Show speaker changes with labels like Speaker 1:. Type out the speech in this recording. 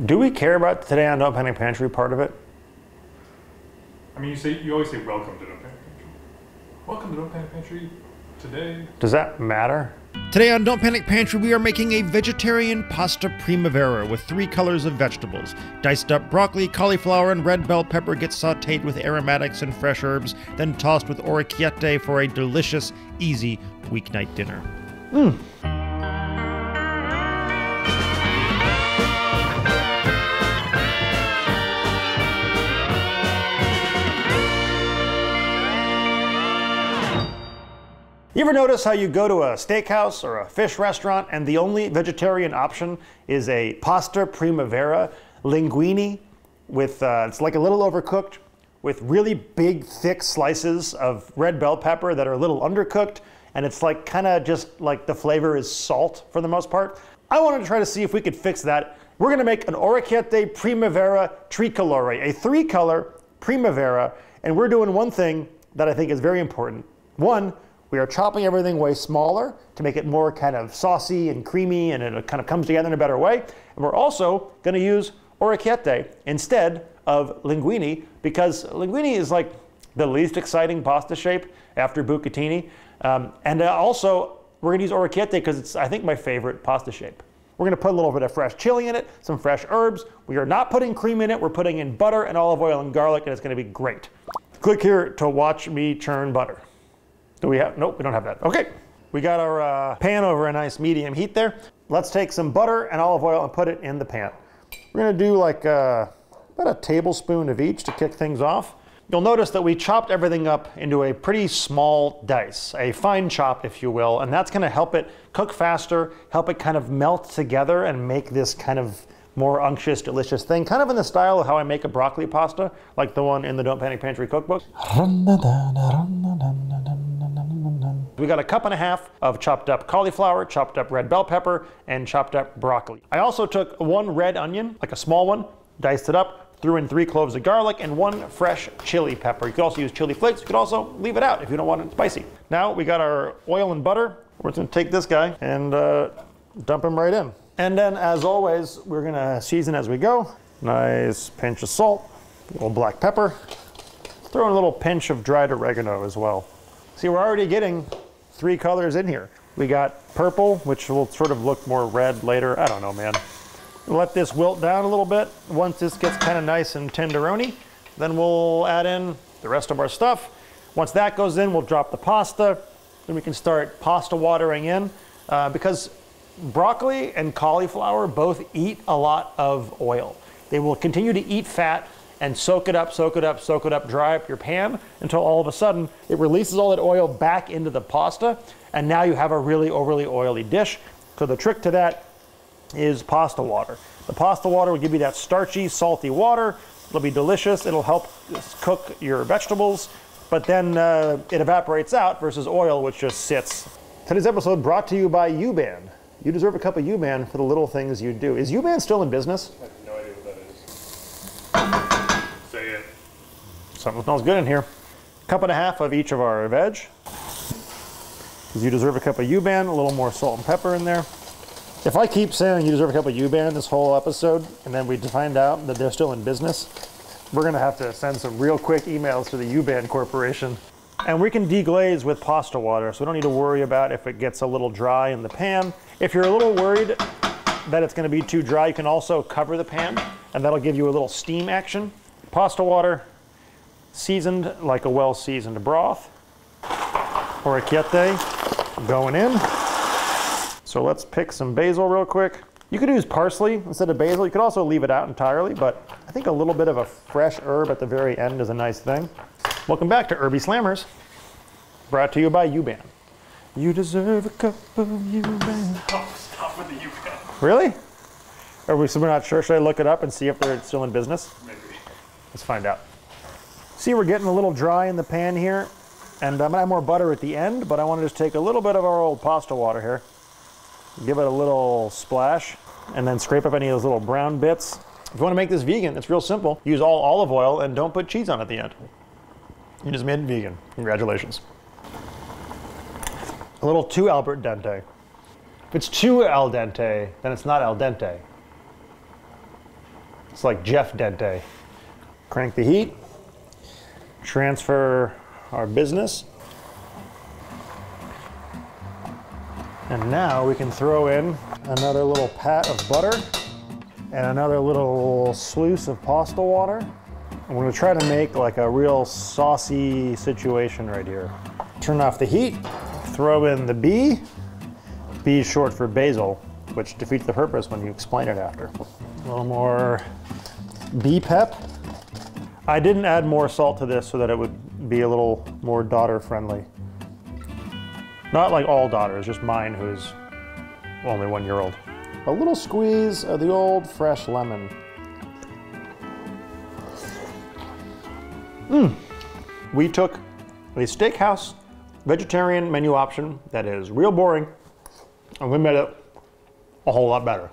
Speaker 1: Do we care about today on Don't Panic Pantry part of it?
Speaker 2: I mean, you say you always say welcome to Don't Panic Pantry. Welcome to Don't Panic Pantry. Today,
Speaker 1: Does that matter?
Speaker 3: Today on Don't Panic Pantry, we are making a vegetarian pasta primavera with three colors of vegetables. Diced up broccoli, cauliflower, and red bell pepper get sauteed with aromatics and fresh herbs, then tossed with orecchiette for a delicious, easy weeknight dinner. Hmm.
Speaker 1: You ever notice how you go to a steakhouse or a fish restaurant and the only vegetarian option is a pasta primavera linguine with uh, it's like a little overcooked with really big thick slices of red bell pepper that are a little undercooked and it's like kind of just like the flavor is salt for the most part. I wanted to try to see if we could fix that. We're going to make an orecchiette primavera tricolore, a three color primavera, and we're doing one thing that I think is very important. One, we are chopping everything way smaller to make it more kind of saucy and creamy and it kind of comes together in a better way. And we're also going to use orecchiette instead of linguine because linguine is like the least exciting pasta shape after bucatini. Um, and uh, also, we're going to use orecchiette because it's, I think, my favorite pasta shape. We're going to put a little bit of fresh chili in it, some fresh herbs. We are not putting cream in it. We're putting in butter and olive oil and garlic, and it's going to be great. Click here to watch me churn butter. Do we have? Nope, we don't have that. Okay. We got our uh, pan over a nice medium heat there. Let's take some butter and olive oil and put it in the pan. We're gonna do like uh, about a tablespoon of each to kick things off. You'll notice that we chopped everything up into a pretty small dice, a fine chop, if you will, and that's gonna help it cook faster, help it kind of melt together and make this kind of more unctuous, delicious thing, kind of in the style of how I make a broccoli pasta, like the one in the Don't Panic Pantry cookbook. We got a cup and a half of chopped up cauliflower, chopped up red bell pepper, and chopped up broccoli. I also took one red onion, like a small one, diced it up, threw in three cloves of garlic, and one fresh chili pepper. You could also use chili flakes. You could also leave it out if you don't want it spicy. Now we got our oil and butter. We're just gonna take this guy and uh, dump him right in. And then, as always, we're gonna season as we go. Nice pinch of salt, a little black pepper. Throw in a little pinch of dried oregano as well. See, we're already getting three colors in here. We got purple, which will sort of look more red later. I don't know, man. Let this wilt down a little bit. Once this gets kind of nice and tenderoni, then we'll add in the rest of our stuff. Once that goes in, we'll drop the pasta. Then we can start pasta watering in uh, because broccoli and cauliflower both eat a lot of oil. They will continue to eat fat and soak it up, soak it up, soak it up, dry up your pan until all of a sudden it releases all that oil back into the pasta, and now you have a really overly oily dish. So the trick to that is pasta water. The pasta water will give you that starchy, salty water. It'll be delicious. It'll help cook your vegetables, but then uh, it evaporates out versus oil, which just sits. Today's episode brought to you by Yuban. You deserve a cup of Yuban for the little things you do. Is Yuban still in business?
Speaker 2: I have no idea what that is. Say it.
Speaker 1: Something smells good in here. Cup and a half of each of our veg. you deserve a cup of Yuban, a little more salt and pepper in there. If I keep saying you deserve a cup of Yuban this whole episode, and then we find out that they're still in business, we're gonna have to send some real quick emails to the Yuban Corporation. And we can deglaze with pasta water, so we don't need to worry about if it gets a little dry in the pan. If you're a little worried that it's gonna be too dry, you can also cover the pan, and that'll give you a little steam action. Pasta water, seasoned like a well-seasoned broth. Orecchiette going in. So let's pick some basil real quick. You could use parsley instead of basil. You could also leave it out entirely, but I think a little bit of a fresh herb at the very end is a nice thing. Welcome back to Herbie Slammers, brought to you by Yuban. You deserve a cup of Yuban.
Speaker 2: Oh, stop with the Yuban.
Speaker 1: Really? Are we, so we're not sure. Should I look it up and see if they're still in business?
Speaker 2: Maybe.
Speaker 1: Let's find out. See, we're getting a little dry in the pan here, and I'm gonna have more butter at the end, but I wanna just take a little bit of our old pasta water here, give it a little splash, and then scrape up any of those little brown bits. If you wanna make this vegan, it's real simple. Use all olive oil and don't put cheese on at the end. You just made it vegan. Congratulations. A little too Albert dente. If it's too al dente, then it's not al dente. It's like Jeff Dente. Crank the heat, transfer our business. And now we can throw in another little pat of butter and another little sluice of pasta water. I'm gonna try to make like a real saucy situation right here. Turn off the heat, throw in the B. B is short for basil, which defeats the purpose when you explain it after. A little more bee pep. I didn't add more salt to this so that it would be a little more daughter friendly. Not like all daughters, just mine who's only one year old. A little squeeze of the old fresh lemon. Mmm. We took a steakhouse vegetarian menu option that is real boring and we made it a whole lot better.